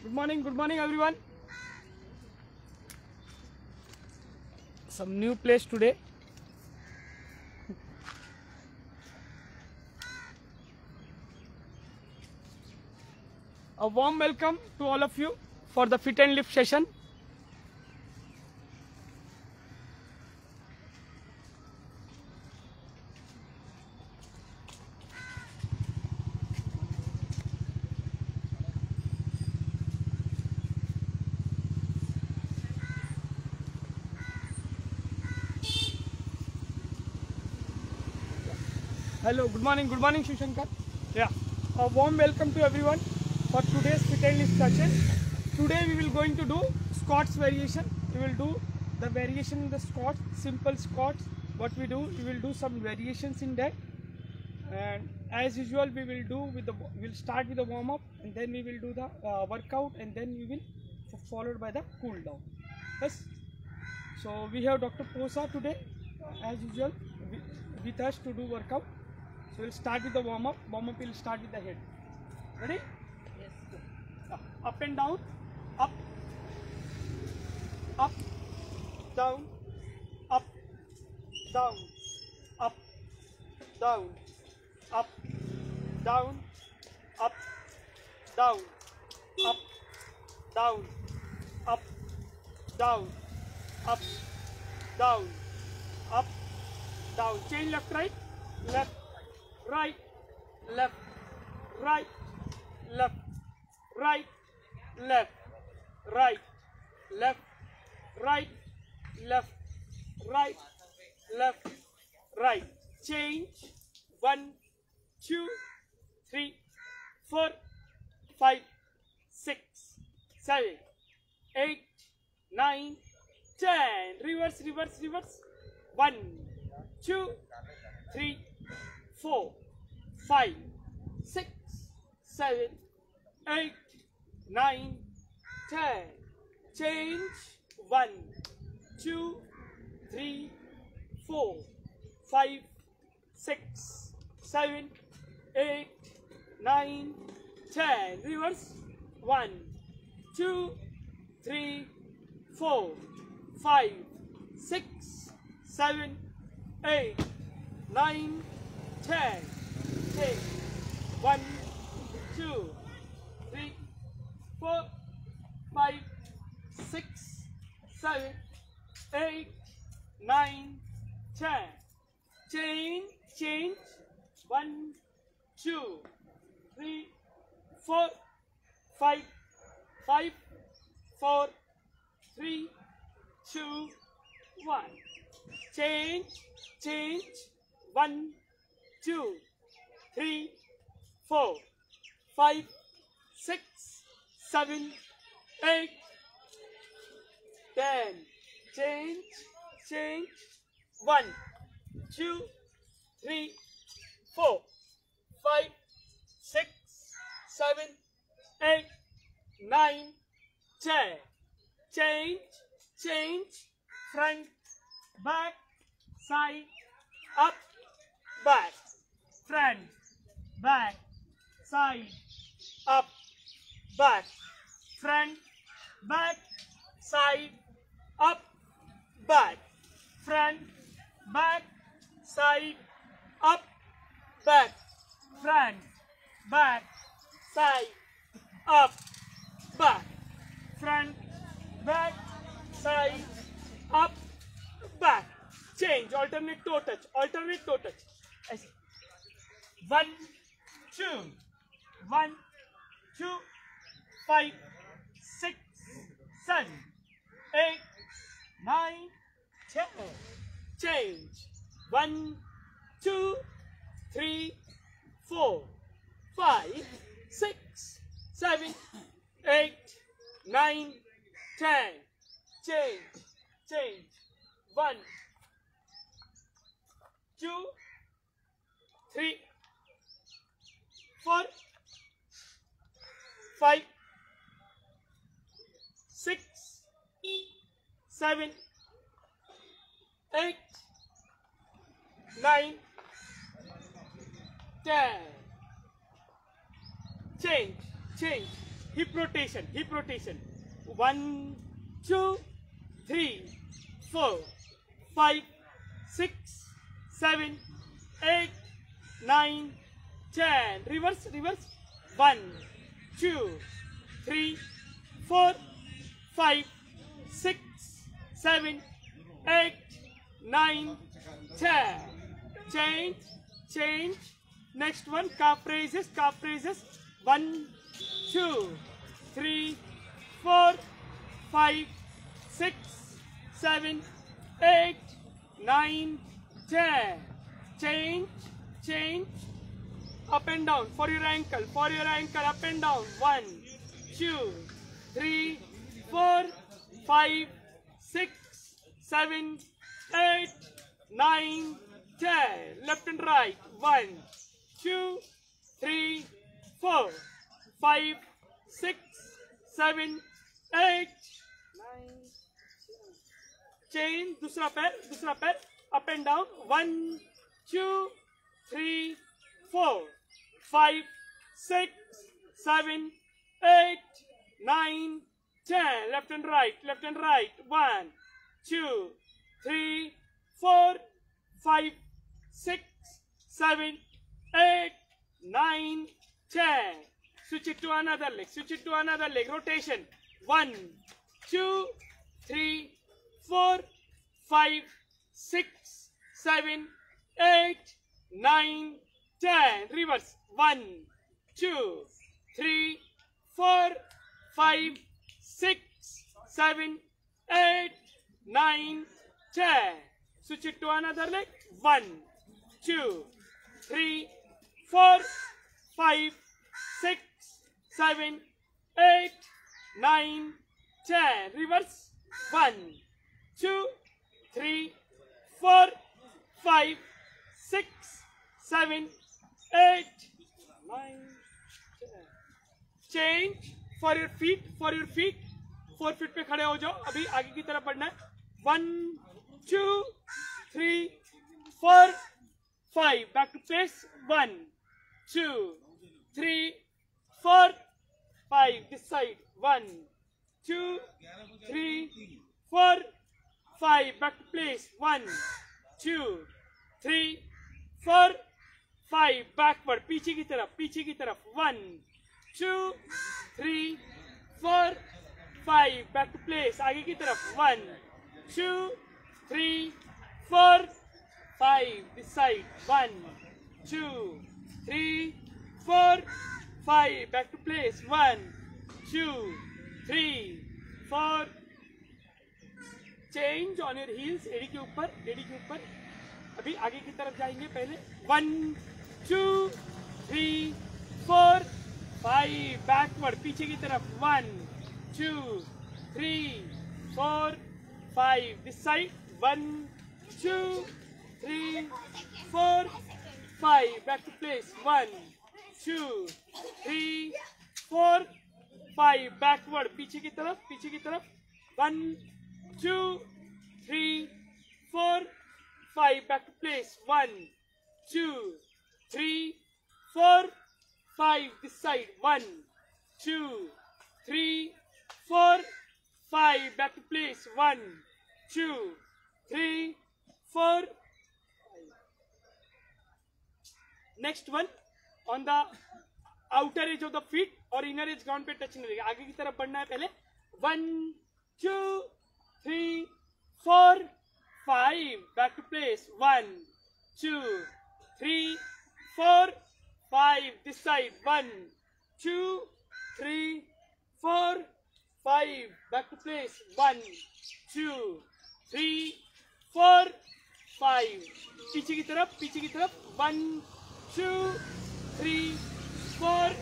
Good morning, good morning everyone. Some new place today. A warm welcome to all of you for the fit and lift session. Hello, good morning, good morning, Shushankar. Yeah, a warm welcome to everyone for today's fit and lift session. Today we will going to do squats variation. We will do the variation in the squats, simple squats. What we do, we will do some variations in that. And as usual, we will do with the we'll start with the warm up, and then we will do the uh, workout, and then we will followed by the cool down. Yes. So we have Dr. Posa today, as usual, wi- with us to do workout. So we'll start with the warm up. Warm up will start with the head. Ready? Yes. Uh, up and down, up, up, down, up, down, up, down, up, down, up, down, up, down, up, down, up, down, up, down. Change left, right, left, right, left, right, left, right, left, right, left, right, left, right, left, right. Change. One, two, three, four, five, six, seven, eight, nine, ten. Reverse, reverse, reverse. One, two, three, four, five, six, seven, eight, nine, ten. Change. One, two, three, four, five, six, seven, eight, nine, ten. Reverse. One, two, three, four, five, six, seven, eight, nine, ten. Change. One, two, three, four, five, six, seven, eight, nine, ten. Change, change. One, two, three, four, five, five, four, three, two, one. Change, change. One, two, three, four, five, six, seven, eight, ten. Change, change. One, two, three, four, five, six, seven, eight, nine, ten. Change, change. Front, back, side, up, back. Front, back, side, up, back. Front, back, side, up, back. Front, back, side, up, back. Front, back, side, up, back. Front, back, side, up, back. Change, alternate toe touch, alternate toe touch. ऐसे. One, two, one, two, five, six, seven, eight, nine, ten. Change. One, two, three, four, five, six, seven, eight, nine, ten. Change. Change. One, two, three, four, five, six, seven, eight, nine, ten. Change, change. hip rotation. Hip rotation. One two three four five six seven eight nine ten. Reverse reverse. One two three four five six seven eight nine ten. Change change. Next one. Calf raises calf raises. One two three four five six seven eight nine ten. Change change up and down. For your ankle for your ankle up and down. One two three four five six seven eight nine ten. Left and right. One two three four five six seven eight. Chain dusra pair dusra pair. Up and down. One two three four five, six, seven, eight, nine, ten. Left and right, left and right. One, two, three, four, five, six, seven, eight, nine, ten. Switch it to another leg. Switch it to another leg. Rotation. One, two, three, four, five, six, seven, eight, nine, ten. Reverse. One, two, three, four, five, six, seven, eight, nine, ten. Switch it to another leg. One, two, three, four, five, six, seven, eight, nine, ten. Reverse. One, two, three, four, five, six, seven, eight, change for your feet for your feet four feet पे खड़े हो जाओ। अभी आगे की तरफ़ बढ़ना है। One two three four five back to place one two three four five this side one two three four five back to place one two three four five backward पीछे की तरफ़, पीछे की तरफ़. One two three four five back to place आगे की तरफ़. One two three four five this side one two three four five back to place one two three four change on your heels AD के ऊपर AD के ऊपर. अभी आगे की तरफ़ जाएँगे पहले. One two three four five backward पीछे की तरफ़. One two three four five this side one two three four five back to place one two three four five backward पीछे की तरफ़, पीछे की तरफ़. One two three four five back to place one two three, four, five. This side. One, two, three, four, five. Back to place. One, two, three, four. Next one on the outer edge of the feet और inner edge ground पे touch नहीं रहेगा आगे की तरफ़ बढ़ना है पहले one two three four five back to place one two three four, five. This side, one, two, three, four, five. Back to place, one, two, three, four, five पीछे की तरफ़ पीछे की तरफ़ one two three four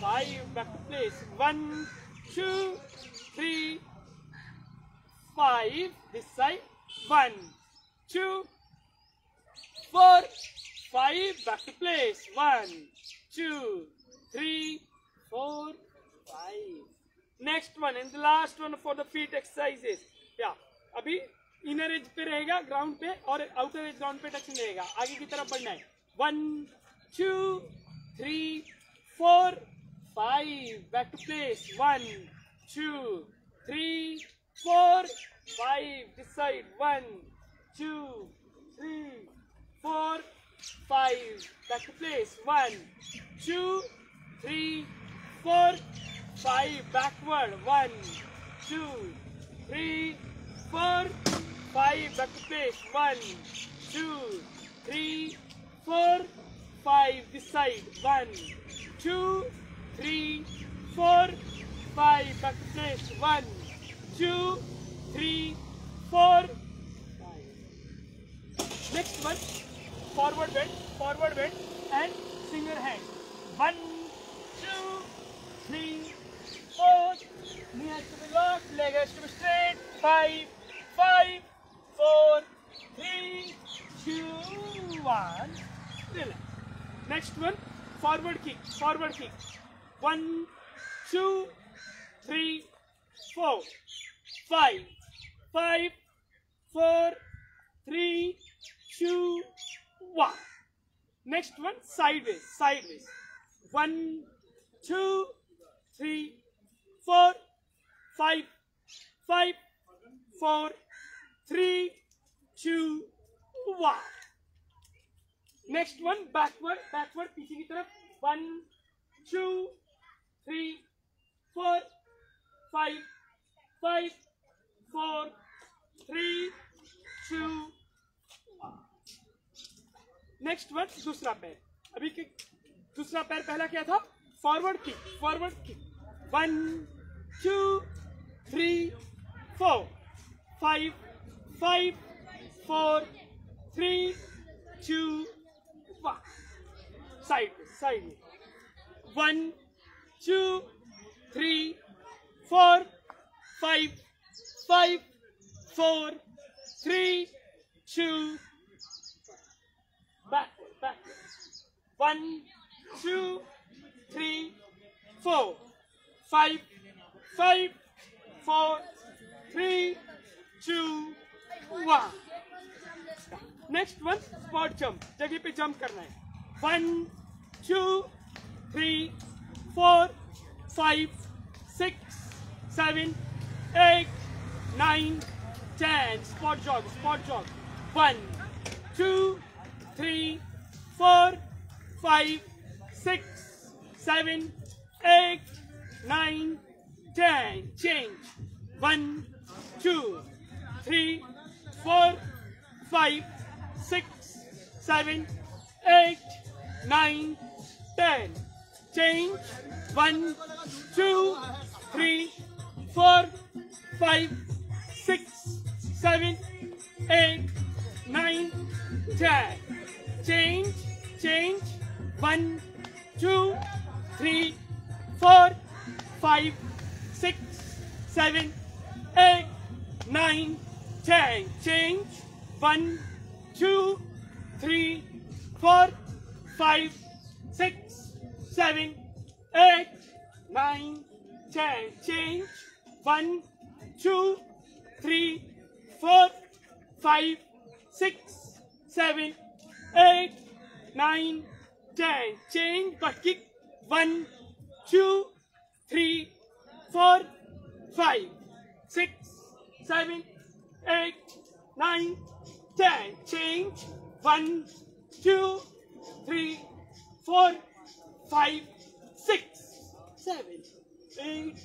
five back to place one two three five this side one two four five. Back to place. One, two, three, four, five. Next one and the last one for the feet exercises. Yeah. अभी inner edge पे रहेगा ground पे और outer edge ground पे touch नहीं रहेगा आगे की तरफ़ बढ़ना है one two three four five. Back to place. One, two, three, four, five. This side. One, two, three, four, five. Back to place. One, two, three, four, five. Backward. One, two, three, four, five. Back to place. One, two, three, four, five. This side. One, two, three, four, five. Back to place. One, two, three, four, five. Next one, forward bend, forward bend, and single hand. One, two, three, four. Knee has to be locked, leg has to be straight. Five, five, four, three, two, one. Relax. Next one, forward kick, forward kick. One, two, three, four, five, five, four, three, two, one. Next one, sideways, sideways. One, two, three, four, five, five, four, three, two, one. Next one, backward, backward, पीछे की तरफ़. One, two, three, four, five, five, four, three, two. Next one दूसरा पैर अभी के दूसरा पैर पहला क्या था? Forward kick forward kick one two three four five five four three two one side side one two three four five five four three two One, two, three, four, five, five, four, three, two, one. Next one spot jump जगह पे jump करना है. One two three four five six seven eight nine ten spot jog spot jog one two three four five, six, seven, eight, nine, ten. Change. One, two, three, four, five, six, seven, eight, nine, ten. Change. One, two, three, four, five, six, seven, eight, nine, ten. Change, change. One, two, three, four, five, six, seven, eight, nine, ten. Change. One, two, three, four, five, six, seven, eight, nine, ten. Change. One, two, three, four, five, six, seven, eight, nine, ten. Change, but kick. One, two, three, four, five, six, seven, eight, nine, ten. Change. One, two, three, four, five, six, seven, eight,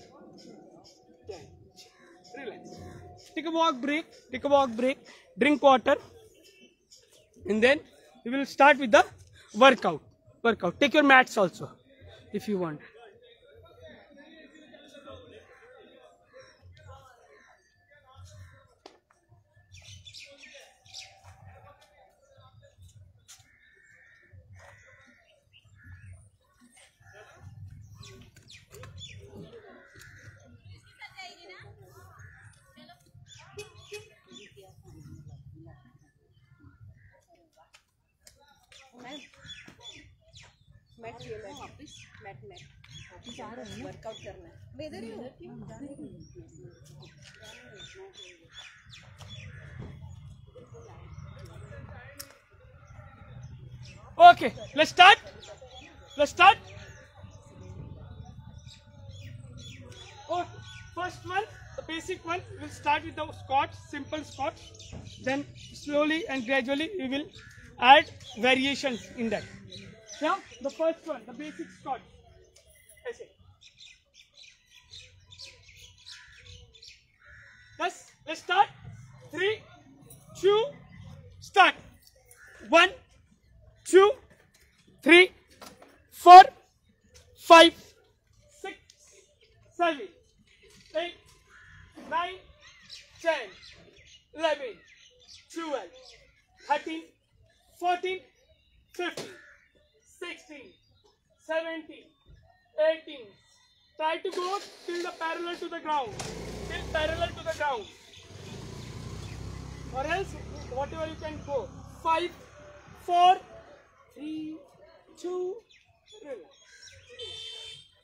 ten. Relax. Take a walk break. Take a walk break. Drink water. And then we will start with the workout. Workout. Take your mats also if you want. Mat चाहिए mat mat mat workout करना है मैं इधर ही हूँ Okay, let's start. Let's start. first one, the basic one, we'll start with the squats, simple squats. Then slowly and gradually we will add variations in that. Yeah, the first one, the basic squat. Yes, let's start. Three, two, start. One, two, three, four, five, six, seven, eight, nine, ten, eleven, twelve, thirteen, fourteen, fifteen, sixteen, seventeen, eighteen. Try to go till the parallel to the ground. Till parallel to the ground. Or else whatever you can go. Five, four, three, two, relax.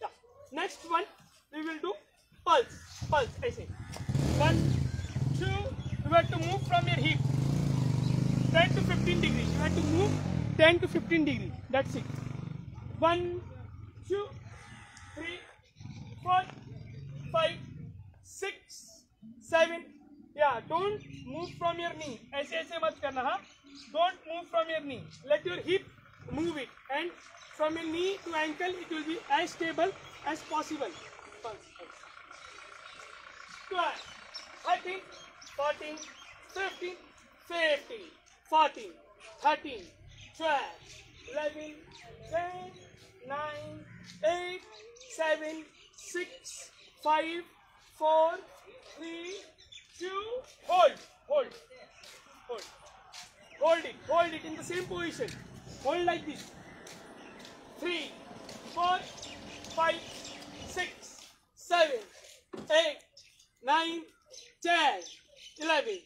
Yeah. Next one, we will do pulse. Pulse, I say. One, two, you have to move from your hip. 10 to 15 degrees. You have to move 10 to 15 degrees. That's it. One, two, three, four, five, six, seven. Yeah, don't move from your knee. ऐसे ऐसे मत करना हाँ. Don't move from your knee. Let your hip move it and from your knee to ankle it will be as stable as possible. 12, 13, 14, 15, 15, 14, 13, 12, 11, 10, 9, 8, 7, 6, 5, 4, 3, 2, hold, hold, hold. Hold it, hold it in the same position. Hold like this. Three, four, five, six, seven, eight, nine, ten, eleven,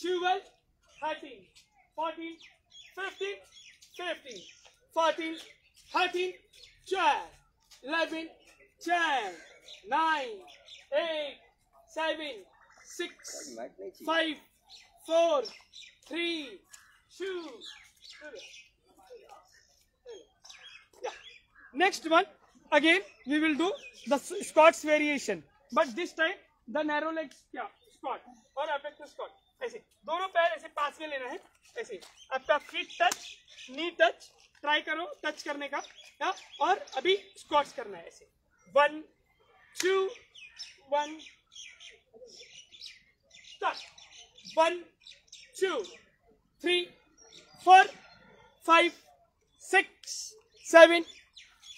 twelve, thirteen, fourteen, fifteen, 15, 14, 13, 12, 11, 10, 9, 8, 7, 6, 5, 4, 3, 2. Next one, again we will do the squats variation. But this time the narrow legs. yeah, Scott or effective Scott. ऐसे, दोनों पैर ऐसे पास में लेना है, ऐसे। आपका feet, touch, knee touch try करो टच करने का, या? और अभी स्कॉट्स करना है ऐसे। One two one one two three four five six seven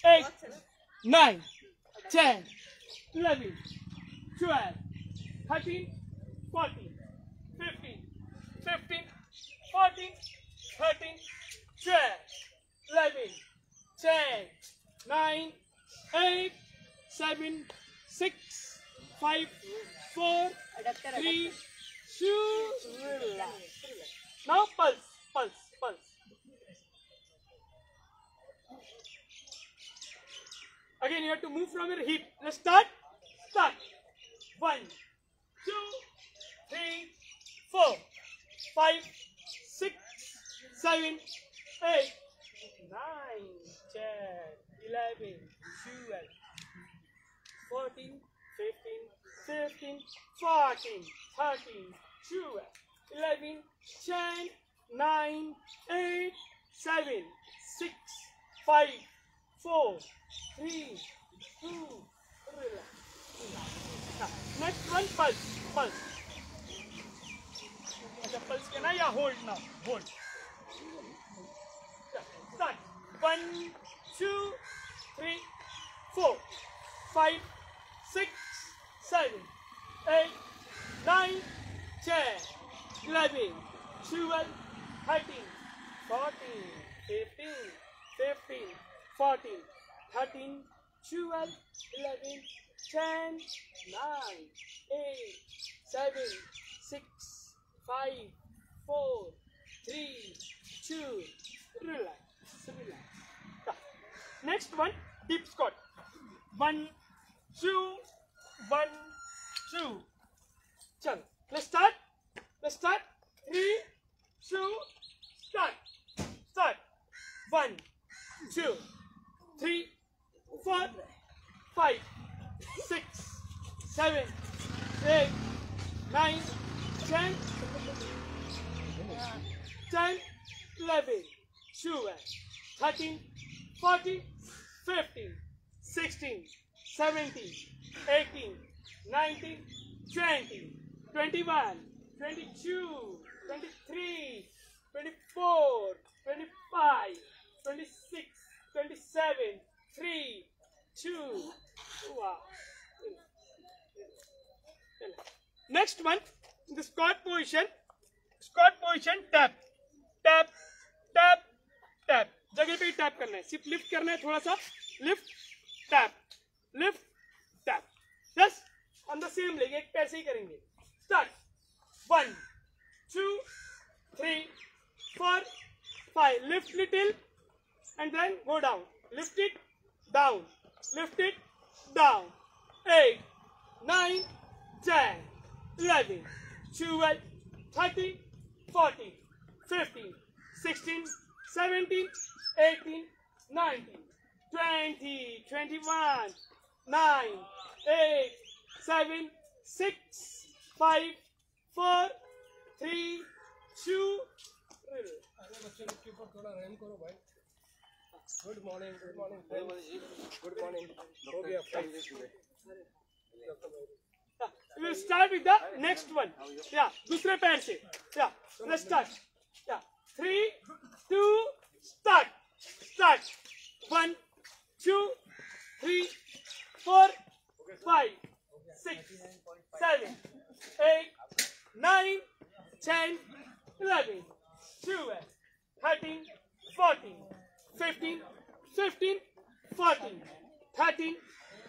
eight nine ten eleven twelve thirteen fourteen 14, 13, 12, 11, 10, 9, 8, 7, 6, 5, 4, 3, 2, now pulse, pulse, pulse. Again, you have to move from your hip. Let's start. Start. One, two, three, four, five, seven, eight, nine, ten, eleven, twelve, fourteen, fifteen, fifteen, fourteen, thirteen, twelve, eleven, ten, nine, eight, seven, six, five, four, three, two, relax. Next one, pulse, pulse. The pulse can I hold now? Hold one two three four five six seven eight nine ten eleven twelve thirteen fourteen fifteen fifteen fourteen thirteen twelve eleven ten nine eight seven six five four three two relax relax. Next one deep squat one two one two. चल let's start. Let's start. Three two start. Start. One two three four five six seven eight, nine, ten, ten, eleven, twelve, thirteen, fourteen, fifteen, sixteen, seventeen, eighteen, nineteen, twenty, twenty-one, twenty-two, twenty-three, twenty-four, twenty-five, twenty-six, twenty-seven, three, two, wow. Next one, the squat position, squat position tap, tap, tap, tap. जगह पे ही tap करना है सिर्फ़ lift करना है थोड़ा सा lift tap lift tap yes on the same leg एक पैर से ही करेंगे start one two three four five lift little and then go down. Lift it down. Lift it down. 8, 9, 10, 11, 12, 13, 14, 15, 16, 17, 18, 19, 20, 21, 9, 8, 7, 6, 5, 4, 3, 2, बच्चे लोग के ऊपर थोड़ा रहम करो भाई good morning good morning good morning हो गया five we will start with the next one. Yeah, दूसरे पैर से. Yeah, let's start. Yeah, three, two, start. Start. One, two, three, four, five, six, seven, eight, nine, ten, eleven, twelve, thirteen, fourteen, fifteen, fifteen, fourteen, thirteen,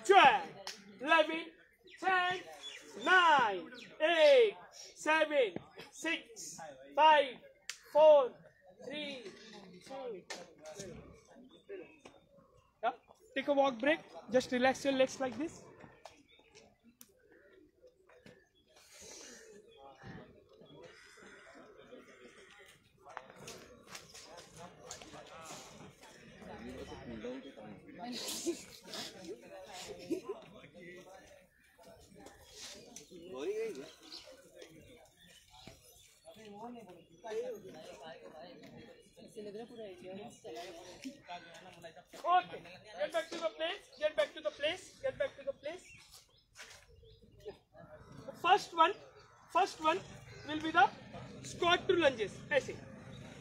twelve, eleven, ten, nine, eight, seven, six, five, four, three, two. Take a walk break. Just relax your legs like this. First one first one will be the squat to lunges ऐसे.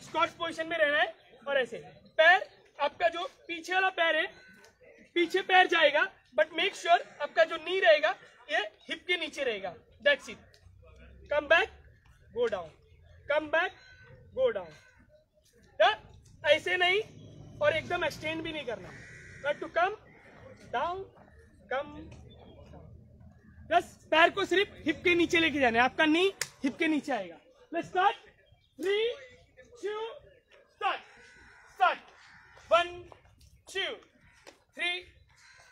Squat position में रहना है और ऐसे. पैर आपका जो पीछे वाला पैर है, पीछे पैर जाएगा बट मेक श्योर आपका जो नी रहेगा, ये हिप के नीचे रहेगा. That's it come back go down come back go down ऐसे नहीं और एकदम एक्सटेंड भी नहीं करना। But to come down come बस पैर को सिर्फ़ हिप के नीचे लेके जाना है। आपका नी हिप के नीचे आएगा। Let's start three two start start one two three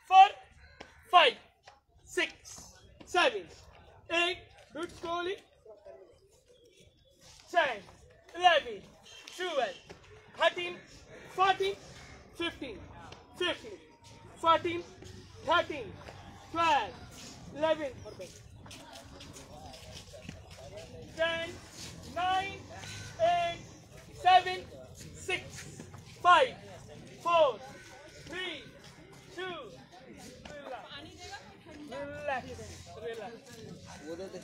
four five six seven eight do it slowly ten, eleven, twelve, thirteen, fourteen, fifteen, fifteen, fourteen, thirteen, twelve, eleven, ten, nine, eight, seven, six, five, four, three, two, relax, relax.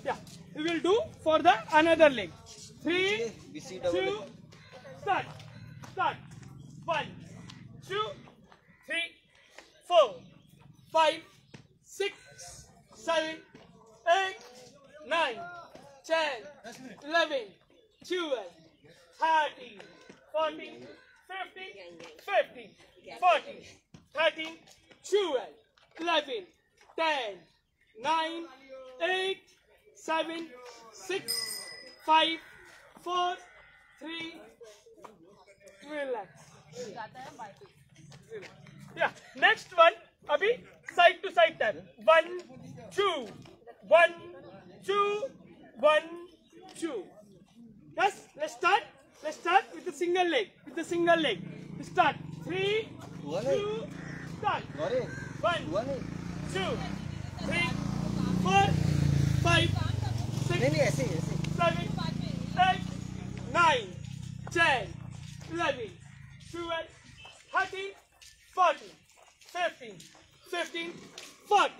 Yeah, we will do for the another leg. Three, two, start, start. One, two, three, four, five, six, seven, eight, nine, ten, eleven, twelve, thirteen, fourteen, fifteen, fifteen, fourteen, thirteen, twelve, eleven, ten, nine, eight, seven, six, five, four, three, relax. Yeah. Next one, Abhi, side to side time. One, two, one, two, one, two. Yes, let's start. Let's start with a single leg. With a single leg. Let's start. Three, two, start. One, two, three, four, five, six, seven, eight, nine, ten. 13, 14,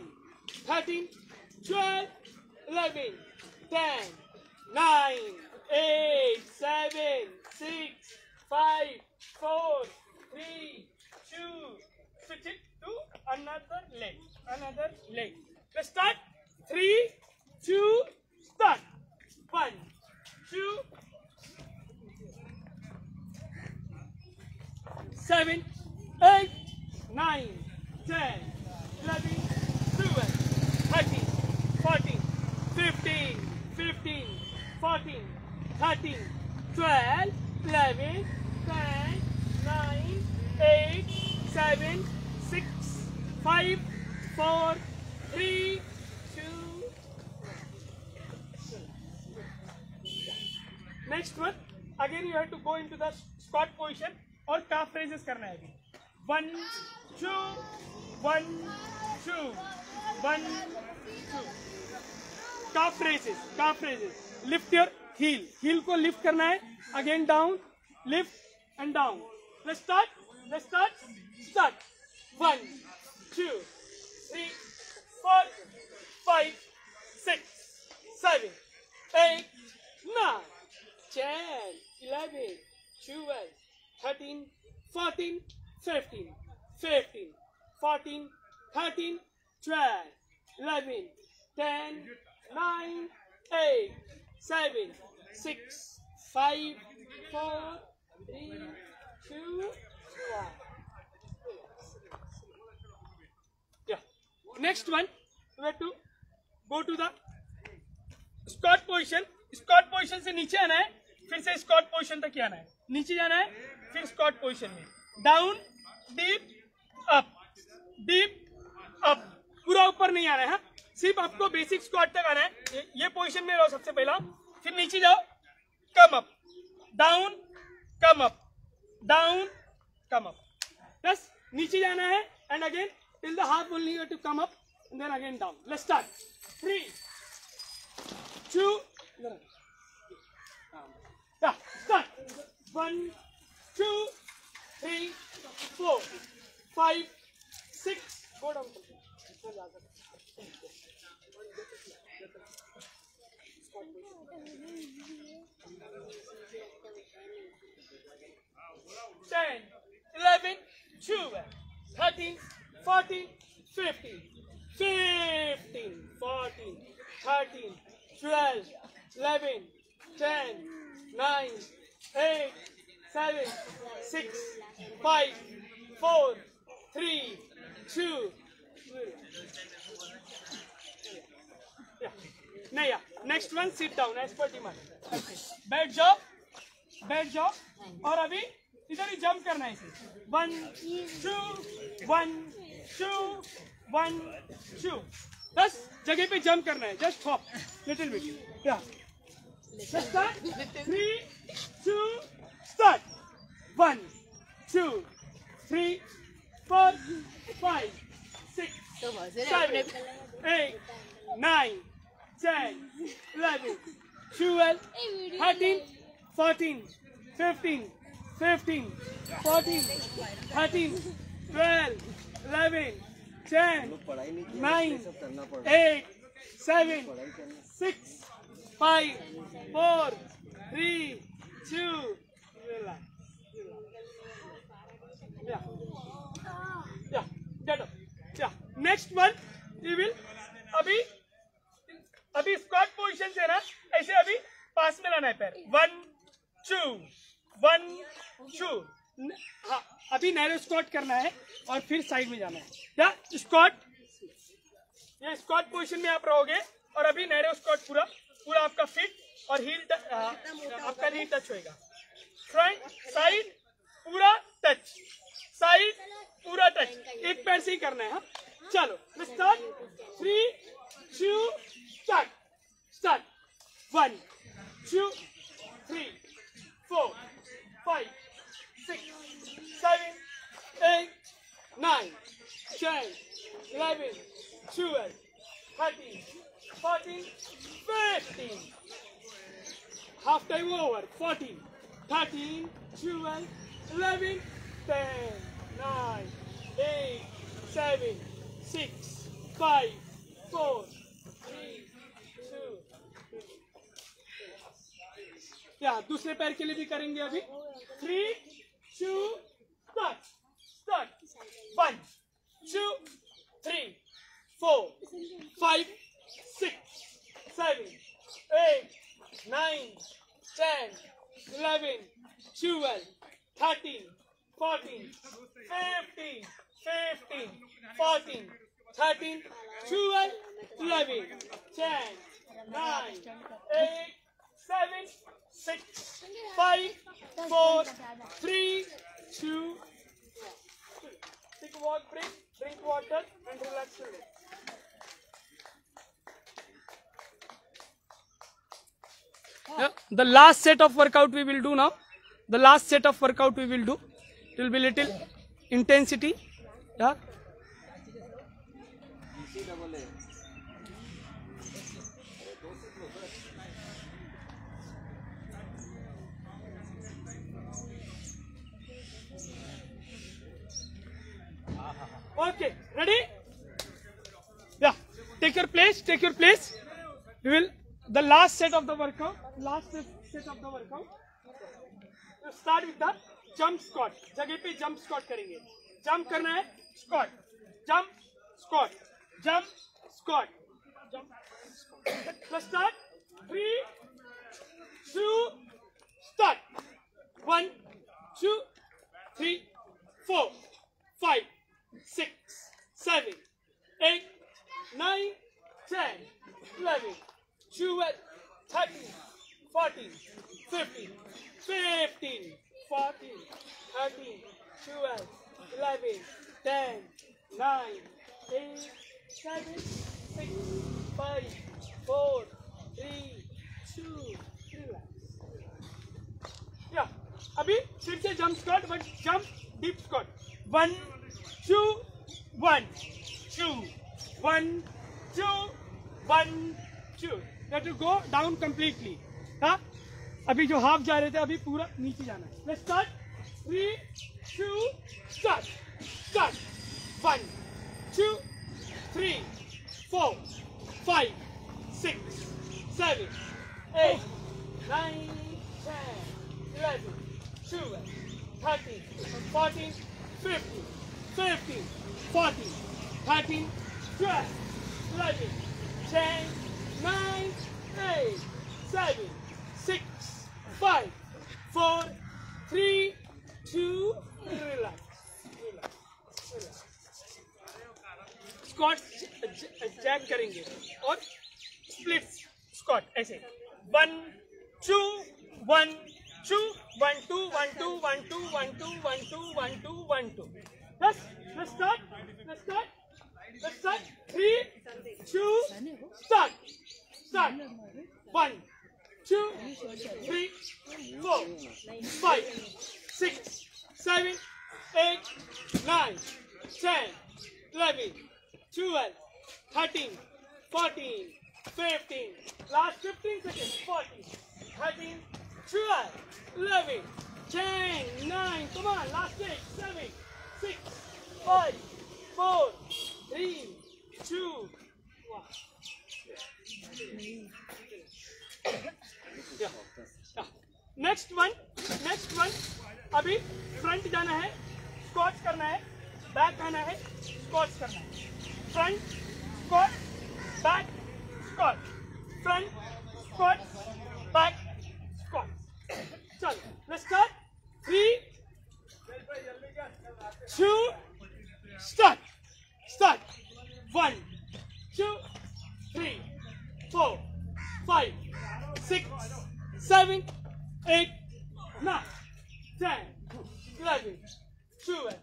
13, 12, 11, 10, 9, 8, 7, 6, 5, 4, 3, 2, switch it to another leg, another leg. Let's start. 3, 2, start. 1, 2, 7, 8, 9, 10, 11, 12, 13, 14, 15, 15, 14, 13, 12, 11, 10, 9, 8, 7, 6, 5, 4, 3, 2, Next one, again you have to go into the squat position और calf raises करना है अभी. One, two, one two one two calf raises calf raises lift your heel heel को lift करना है again down lift and down let's start let's start start one two three four five six seven eight nine 10, 11, 12, 13, 14, 15, 15, 14, 13, 12, 11, 10, 9, 8, 7, 6, 5, 4, 3, 2, 1. Yeah. Next one, we have to go to the squat position squat position से नीचे आना है फिर से Scott position तक आना है नीचे जाना है फिर स्कॉट पोजीशन में डाउन डीप डीप अप पूरा ऊपर नहीं आना है। हाँ? सिर्फ़ आपको बेसिक स्क्वाट तक आना है। ये, ये पोजीशन में रहो सबसे पहला। फिर नीचे जाओ। Come up down come up down come up बस नीचे जाना है। And again till the half only to come up then again down let's start three yeah, start. One, two, three, four, five, six. Go down. Ten, eleven, twelve, thirteen, fourteen, fifteen, fifteen, fourteen, thirteen, twelve, eleven, ten, nine, eight, seven, six, five, four, three, two. Next one sit down as per demand बैठ जाओ बैठ जाओ और अभी इधर ही jump करना है इसे। One two one two one two बस जगह पे जंप करना है जस्ट हॉप लिटिल बिट या three two start one two three four, five, six, seven, eight, nine, ten, eleven, twelve, thirteen, fourteen, fifteen, fifteen, fourteen, thirteen, twelve, eleven, ten, nine, eight, seven, six, five, four, three, two, relax. Next one, we will अभी अभी squat position से ना ऐसे अभी पास में लाना है पैर। वन टू वन टू हाँ अभी नैरो स्क्वाट करना है और फिर साइड में जाना है। या स्क्वाट ये स्क्वाट पोजीशन में आप रहोगे और अभी नैरो स्क्वाट पूरा पूरा आपका फिट और हील आपका नी टच होएगा। फ्रंट साइड पूरा टच साइड पूरा टच एक पैर से ही करना है हाँ चलो start three two start start one two three four five six seven eight nine ten eleven twelve thirteen 14, 15. Half time over. 14, 13, 12, 11, 10, 9, 8, 7, 6, 5, 4, 3, 2, या दूसरे पैर के लिए भी करेंगे अभी। Three two start start one two three four five six seven eight nine ten eleven twelve thirteen 14, 15, 15, 14, 13, 12, 11, 10, 9, 8, 7, 6, 5, 4, 3, 2, Take a walk, break, drink water and relax a little. Yeah, the last set of workout we will do now. The last set of workout we will do. It will be little intensity. Yeah. Okay, ready? Yeah, take your place, take your place. We will, the last set of the workout, last set of the workout. Start with the jump squat जगह पे jump squat करेंगे। Jump करना है squat jump squat jump squat jump start three two start one two three four five six seven eight nine ten eleven twelve thirteen fourteen fifteen fifteen 14, 13, 12, 11, 10, 9, 8, 7, 6, 5, 4, 3, 2, relax. Yeah. Abhi, sit say jump squat, but jump deep squat. One, two, one, two, one, two, one, two. 2, 1, go down completely. अभी जो half जा रहे थे, अभी पूरा नीचे जाना है। Let's start three two start start one two three four say. One, two, one, two, one, two, one, two, one, two, one, two, one, two, one, two, one, two. Let's let's start. Let's start. Let's start. Three, two, start. Start. One, two, three, four, five, six, seven, eight, nine, ten, eleven, twelve, thirteen, fourteen. 15, last 15 seconds, 40, 13, 12, 11, 10, 9, come on, last 8, 7, 6, 5, 4, 3, 2, 1. Yeah. Yeah. next one, next one अभी front जाना है squat करना है back आना है squat करना है। Front squat back squat. Front, squat, back, squat. चल, let's start. Three, two, start, start. One, two, three, four, five, six, seven, eight, nine, ten, eleven, twelve,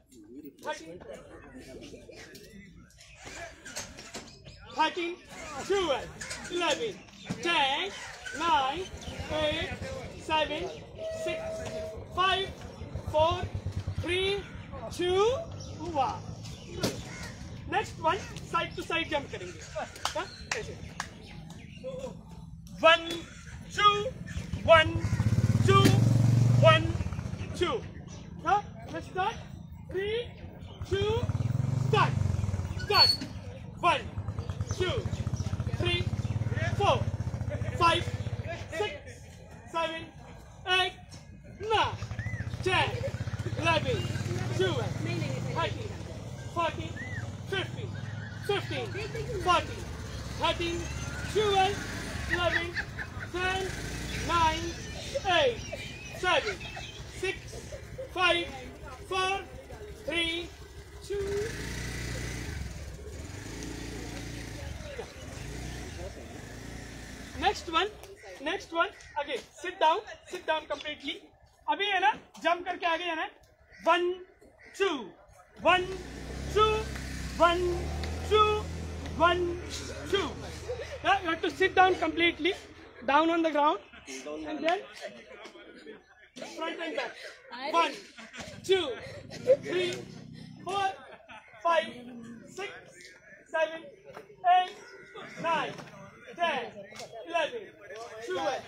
thirteen, thirteen, twelve. 11, 10, 9, 8, 7, 6, 5, 4, 3, 2, 1. Next one side to side jump करेंगे। let's start three two start start one two three four, five, six, seven, eight, nine, ten, eleven, twelve, thirteen, fourteen, fifteen, fifteen, fourteen, thirteen, twelve, eleven, ten, nine, eight, seven, six, five, four, three, two. Next one next one again sit down sit down completely अभी है ना jump करके आगे जाना है one two one two one two one two you have to sit down completely down on the ground and then front and back one two three four five six seven eight nine 10, 11, 12,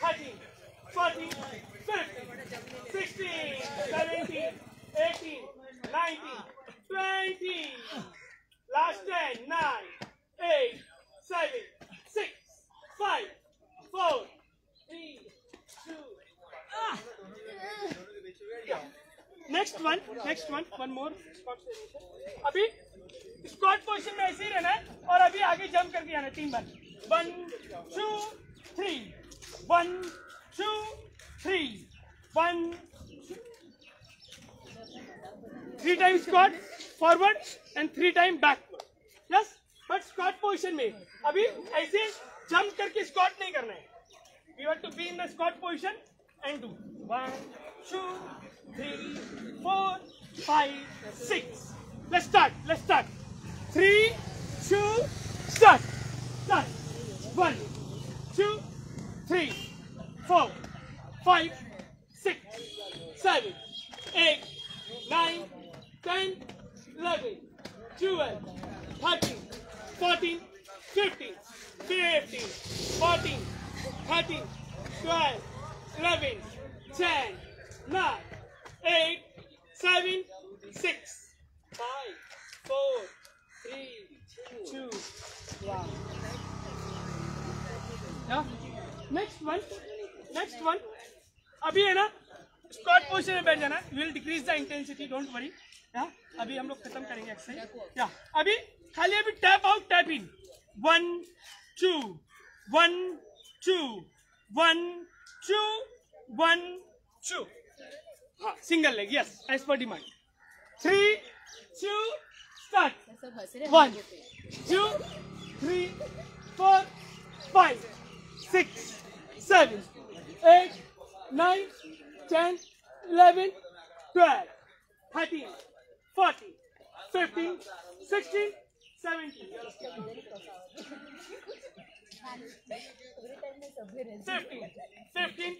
13, 14, 15, 16, 17, 18, 19, 20. Last 10, 9, 8, 7, 6, 5, 4, 3, 2. Ah. Yeah. Next one, one more. Squat position. अभी squat position में ऐसे ही रहना है और अभी आगे jump करके आना है तीन बार three time three. Forward and three time back yes but squat position में, अभी ऐसे जंप करके स्क्वाट नहीं करना है। You have to be in the squat position and do one two three four five six let's start let's start three two start start One, two, three, four, five, six, seven, eight, nine, ten, eleven, twelve, thirteen, fourteen, fifteen, fifteen, fourteen. 13, 12, 11, 10, 9, 8, 7, 6, 5, 4, 3, 2, 1. Next one next one अभी है ना squat position में बैठ जाना will decrease the intensity don't worry या अभी हम लोग खत्म करेंगे एक्सरसाइज या अभी खाली अभी tap out tap in one two one two one two one two हाँ single leg yes as per demand three two start one two three four five six, seven, eight, nine, ten, eleven, twelve, thirteen, fourteen, fifteen, sixteen, seventeen. 15, 15,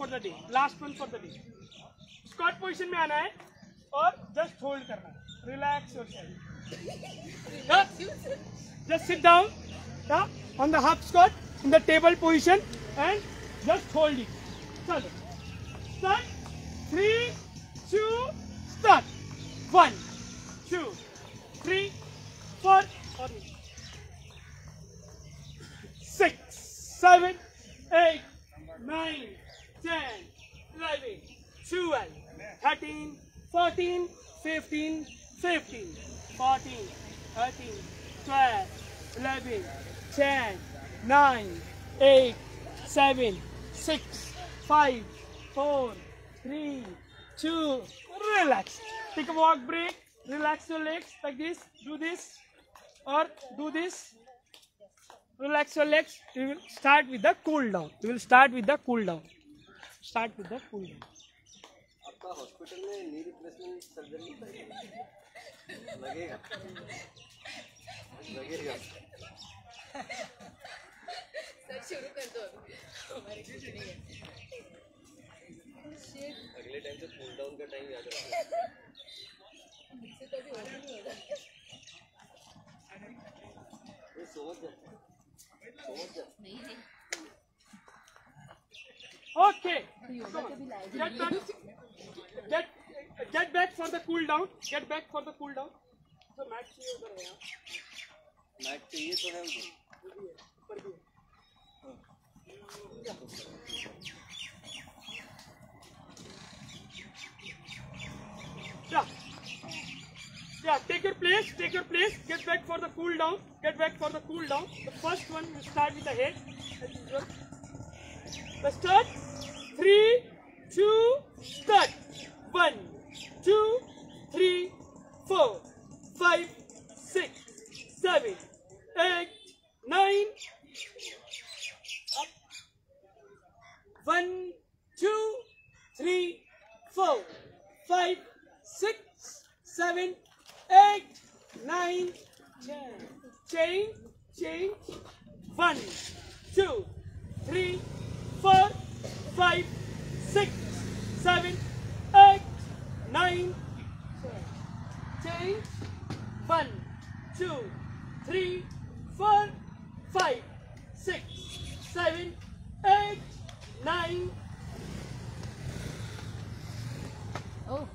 last the day last one for the day. Squat position में आना है और just hold करना है. Relax your just sit down on the half squat in the table position and just hold it चलो start three two start one two three four six, seven, eight, nine, ten, eleven, 12, 13, 14, 15, 15, 14, 13, 12, 11, 10, 9, 8, 7, 6, 5, 4, 3, 2, relax. Take a walk break, relax your legs like this, do this or do this. Relax your legs. We will start with the cool down. We will start with the cool down. Start with the cool down. आपका hospital में knee replacement surgery लगेगा लगेगा sir शुरू कर दो हमारे कुछ नहीं है अगले टाइम से कूल डाउन का टाइम याद रखना Okay. Come on. Get back. Get get back for the cool down. Get back for the cool down. So mat चाहिए उधर है यहाँ. मैट चाहिए तो है उधर Yeah. yeah, take your place, take your place, get back for the cool down, get back for the cool down. The first one, we start with the head, as. Let's start. Three, two, start. One, two, three, four, five, six, seven, eight, nine. Up. One, two, three, four, five, six, seven, eight, nine, ten. Change, change. One, two, three, four, five, six, seven, eight, nine, ten. Change. One, two, three, four, five, six, seven, eight, nine. Oh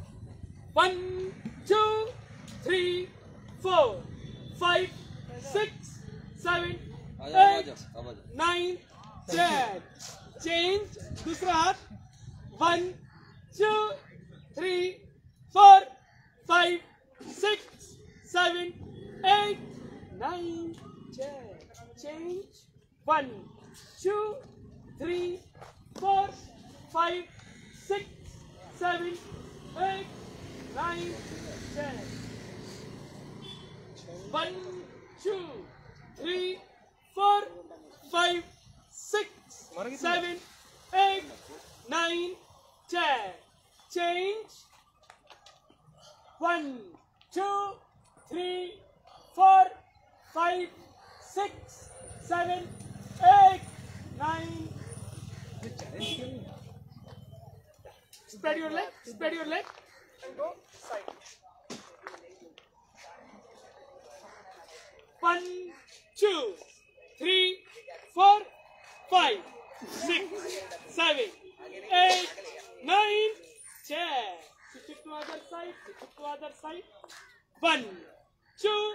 One, two, three, four, five, six, seven, eight, nine, ten. Change. दूसरा हाथ. One, two, three, four, five, six, seven, eight, nine, ten. Change. One, two, three, four, five, six, seven, eight, nine, ten. One, two, three, four, five, six, seven, eight, nine, ten. Change. One, two, three, four, five, six, seven, eight, nine. Spread your leg, spread your leg, and go side. One, two, three, four, five, six, seven, eight, nine, ten. Switch it to other side, switch it to other side. One, two,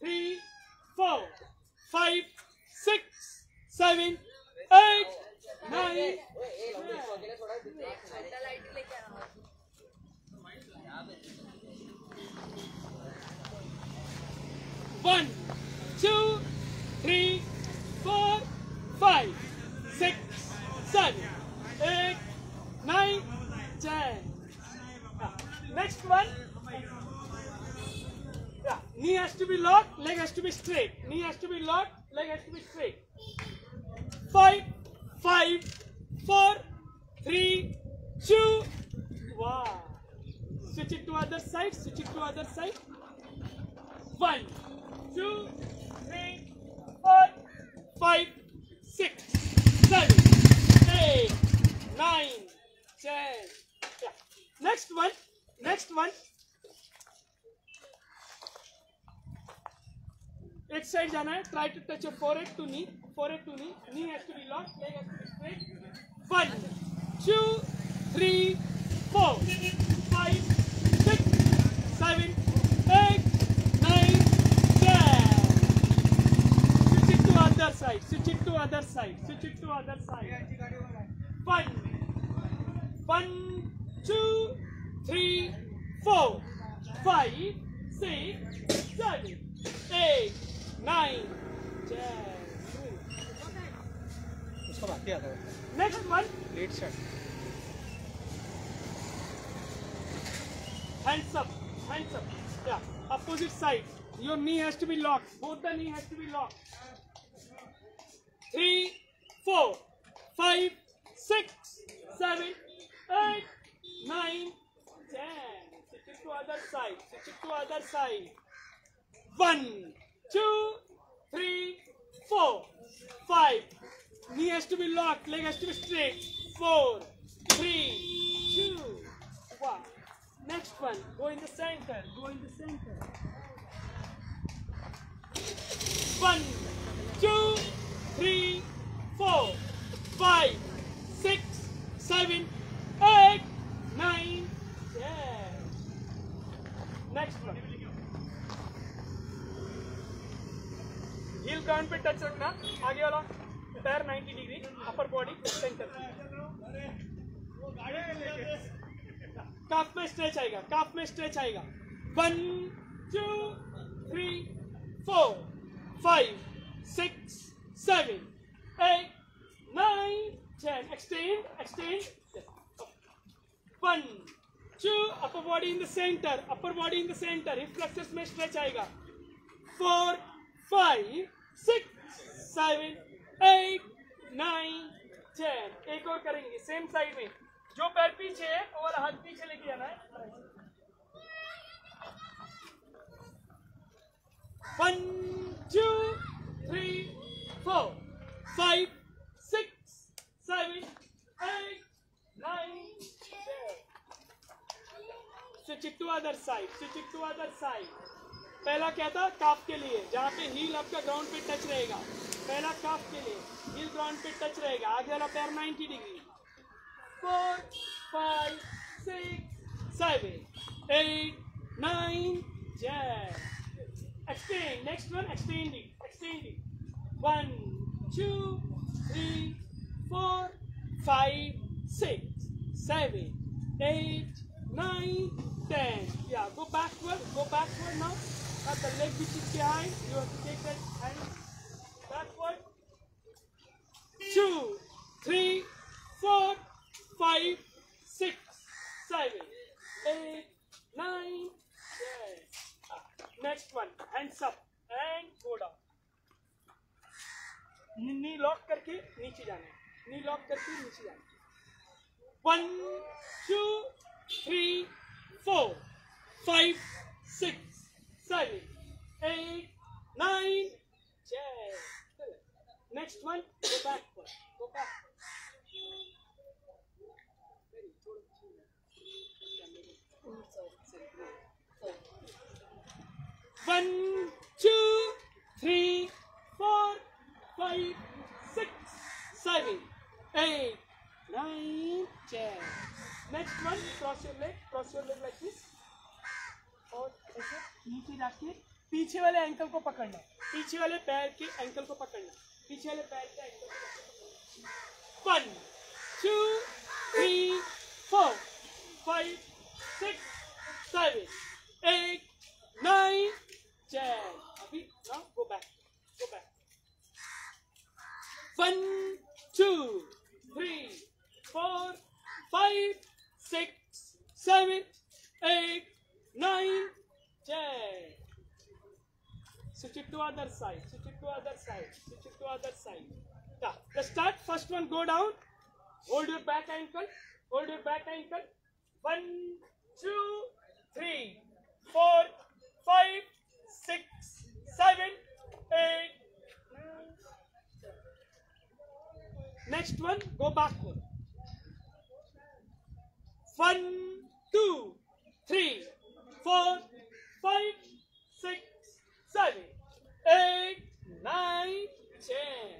three, four, five, six, seven, eight, nine, ten. One, two, three, four, five, six, seven, eight, nine, ten. Next one. Yeah. Knee has to be locked, leg has to be straight. Knee has to be locked, leg has to be straight. Five, five, four, three, two, one. Switch it to other side, switch it to other side. One, two, three, four, five, six, seven, eight, nine, ten. Yeah. Next one. Next one. एक side जाना है try to touch your forehead to knee forehead to knee knee has to be lock leg has to be straight one two three four five six seven other side. Switch it to other side. Switch it to other side. One, one, two, three, four, five, six, seven, eight, nine, ten. उसको बाकी आता है next one let shot hands up. Hands up. Yeah. Opposite side. Your knee has to be locked. Both the knee has to be locked. Three, four, five, six, seven, eight, nine, ten. Switch it to other side. Switch it to other side. One, two, three, four, five. Knee has to be locked. Leg has to be straight. Four, three, two, one. Next one. Go in the center. Go in the center. One, two, three, four, five, six, seven, eight, nine. Heel ground पे touch रखना। आगे वाला। पैर 90 degree upper body center calf में stretch आएगा calf में stretch आएगा। One two three four five six seven, eight, nine, ten. Extend, extend. One, two. Upper body in the center. Upper body in the center. Hip flexors में stretch आएगा. Four, five, six, seven, eight, nine, ten. एक और करेंगे same side में. जो पैर पीछे है और हाथ पीछे लेके जाना है One, two, three. four, five, six, seven, eight, nine, ten. Other side. Switch it to other side. पहला क्या था? काफ के लिए। जहाँ पे हील आपका ग्राउंड पे टच रहेगा। पहला काफ के लिए। हील ग्राउंड पे टच रहेगा। आगे वाला पैर 90 degree four five six seven eight nine जय। Extend next one extending extending one two three four five six seven eight nine ten. Yeah go backward go backward now. Have the leg which is behind. You have to take that hand backward. Two three four five six seven eight nine ten. Ah, next one. Hands up and go down knee lock करके नीचे जाना knee lock करके नीचे जाना one two three four five six seven eight nine next one go backward go back One, two, three, four, five, six, seven, eight, nine, ten. Next one, cross your leg, cross your leg like this. और ऐसे नीचे जाके पीछे वाले ankle को पकड़ना पीछे वाले पैर के एंकल को पकड़ना पीछे वाले पैर के एंकल को पकड़ना one two three four five six seven eight nine ten अभी ना go back go back one two three four five six seven eight nine ten. Switch it to other side switch it to other side switch it to other side. Yeah let's start first one go down. Hold your back ankle hold your back ankle. One two three four five six seven eight next one go backward one two three four five six seven eight nine ten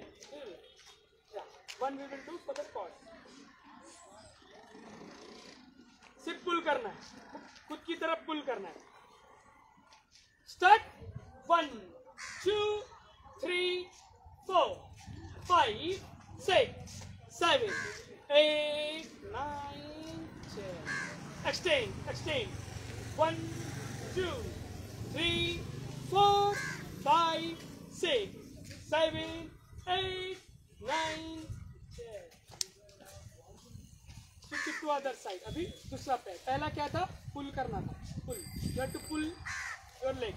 yeah one we will do for the pause सिर्फ़ पुल करना है खुद की तरफ़ pull करना है start one two three four five six, seven, eight, nine, ten. Extend, extend. One, two, three, four, five, six, seven, eight, nine, ten. Switch it to other side. Abhi dusra pair. Pehla kya tha? Pull karna tha. Pull. You have to pull your leg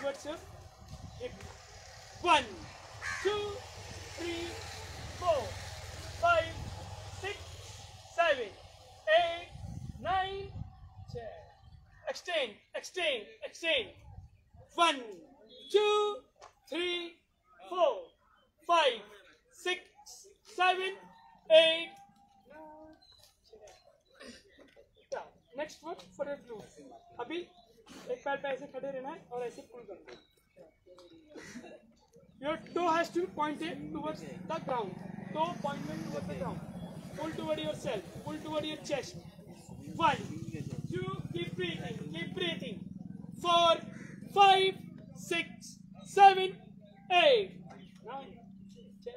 towards your hip. One, two, three. four, five, six, seven, eight, nine, ten. Extend, extend, extend. One, two, three, four, five, six, seven, eight. Next work for a blue अभी एक पैर पे ऐसे खड़े रहना है और ऐसे पुल करना है your toe has to be pointed towards the ground. Toe pointing towards the ground. Pull toward yourself. Pull toward your chest. One, two, keep breathing. Keep breathing. Four, five, six, seven, eight, nine, ten.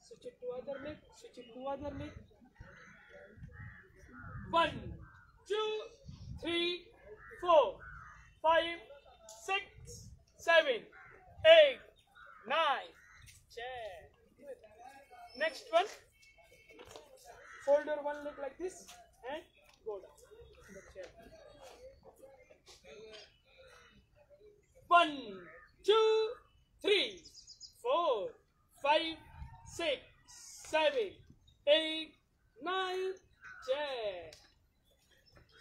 Switch it to other leg. Switch it to other leg. One, two, three, four, five, six, seven, eight nine. Next one. Fold your one leg like this and go down. chair. One, two, three, four, five, six, seven, eight, nine, ten.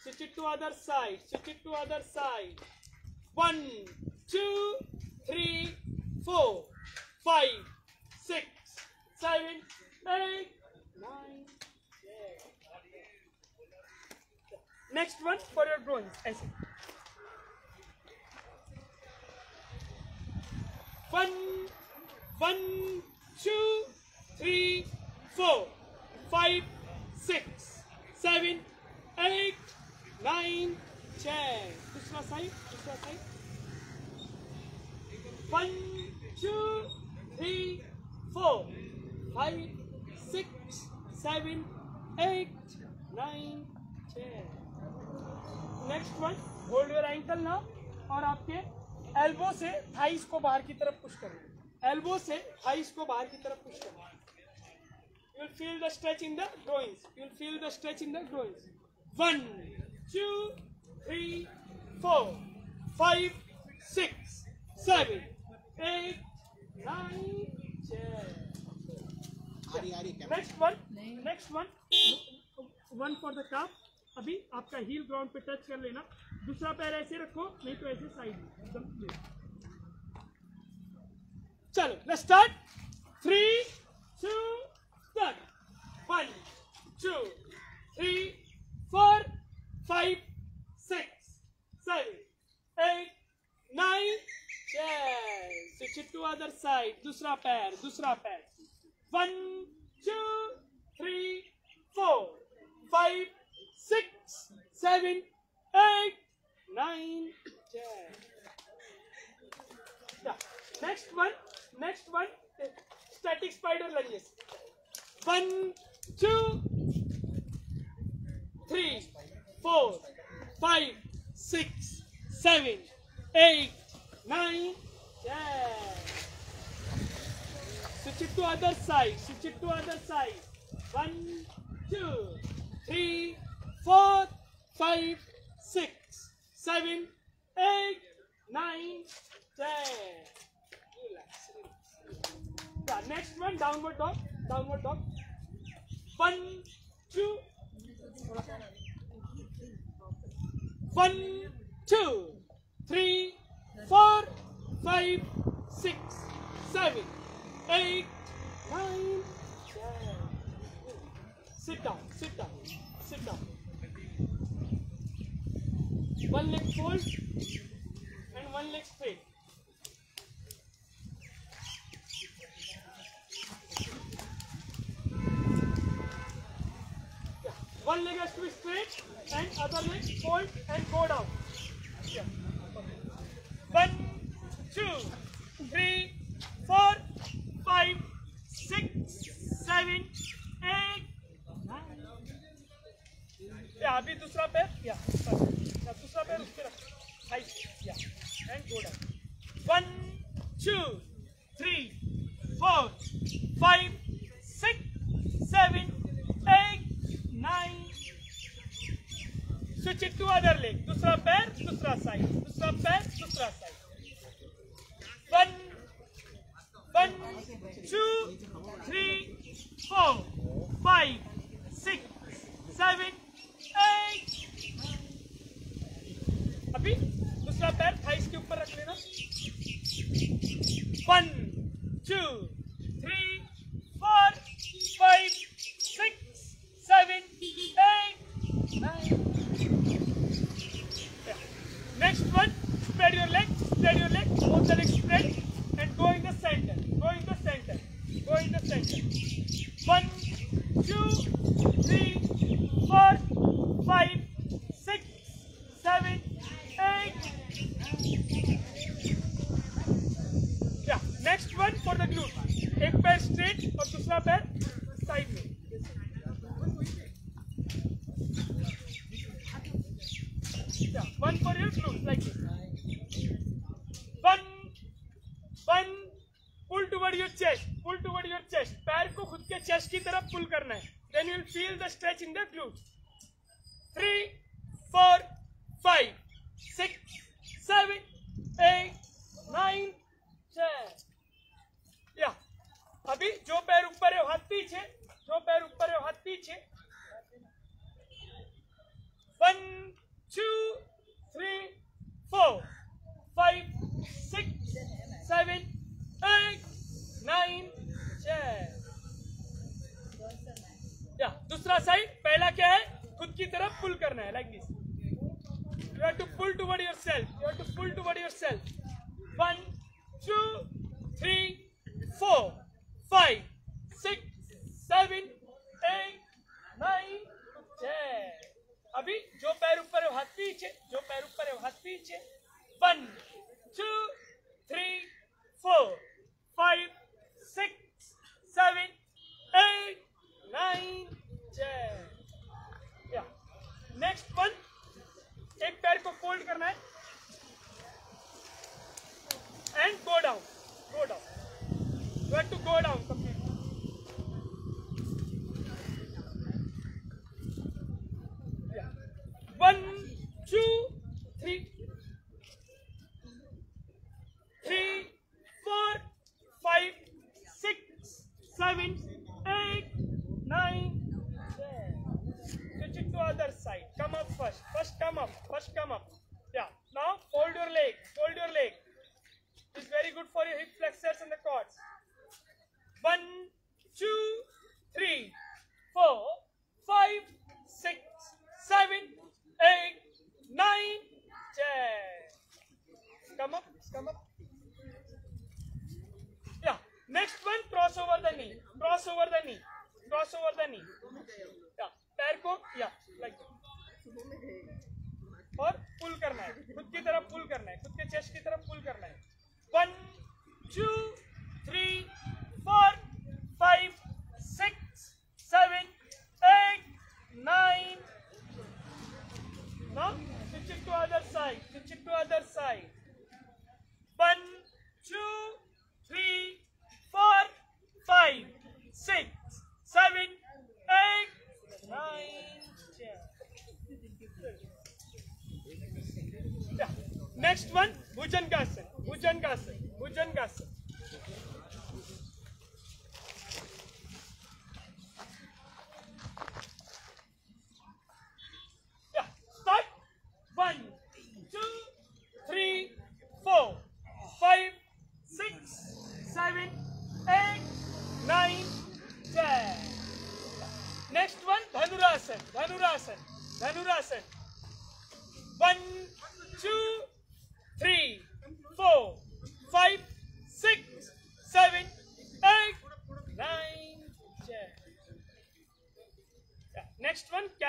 Switch it to other side. Switch it to other side. One, two, three, four, five, six, seven, eight, nine. Next one for your drawings. Essay. One, one, two, three, four, five, six, seven, eight, nine, ten. This was side. This was side. One, two. three, four, five, six, seven, eight, nine, ten. Next one, hold your ankle now और आपके elbow से thighs को बाहर की तरफ़ push करो। Elbow से thighs को बाहर की तरफ़ पुश करें। You'll feel the stretch in the groins you'll feel the stretch in the groins one two three four five six seven eight next one one for the calf अभी आपका heal ground पे touch कर लेना। दूसरा पैर ऐसे रखो नहीं तो ऐसे साइड एकदम चलो start three two start one two three four five six seven eight nine ten. Switch it to other side. दूसरा पैर, दूसरा पैर. One, two, three, four, five, six, seven, eight, nine, ten. Yeah. Next one, next one, eh, static spider lunges. One, two, three, four, five, six, seven, eight, nine, ten. Switch it to other side. Switch it to other side. One, two, three, four, five, six, seven, eight, nine, ten. Relax, relax. Yeah, next one, downward dog. Downward dog. One, two. One, two, three, four, five, six, seven, eight, nine, ten. Sit down, sit down, sit down. One leg fold and one leg straight. One leg has to be straight and other leg fold and go down. One, two, three, four, five, six, seven, eight, nine. या अभी दूसरा पैर या दूसरा पैर उसके रख। Five या and go down one two three four five six seven eight nine switch it to other leg दूसरा पैर, दूसरा साइड, दूसरा पैर, दूसरा side. One one two three four five six seven eight अभी दूसरा पैर थाइस के ऊपर रख लेना। One two three four five six seven eight nine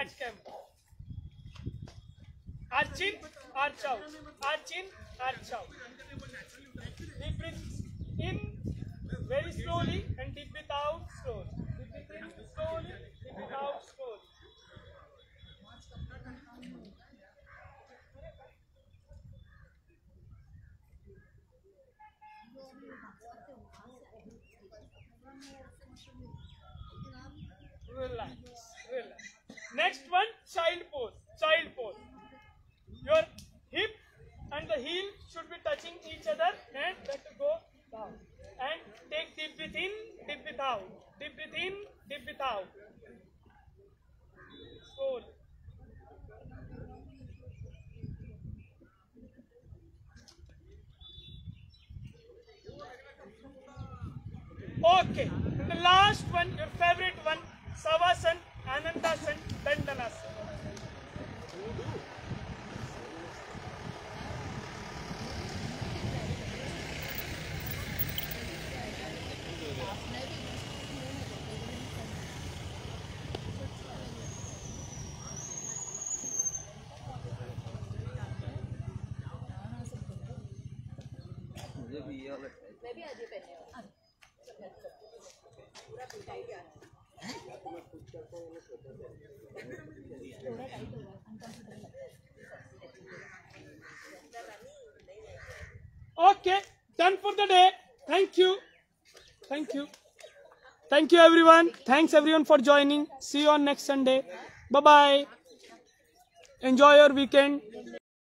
कार्यक्रम अर्चिन अर्चव अर्चिन अर्चव deep breath in very slowly and deep breath out slowly deep breath in slowly deep breath out slowly relax Next one, child pose. Child pose. Your hip and the heel should be touching each other and let it go down. And take deep breath in, deep breath out. Deep breath in, deep breath out. Okay. The last one, your favorite one, Savasan, Anandasan Dandanasan. मुझे भी ये वाला maybe I'll do it now. Okay, done for the day. Thank you. Thank you. Thank you everyone. Thanks everyone for joining. See you on next Sunday. Bye-bye. Enjoy your weekend.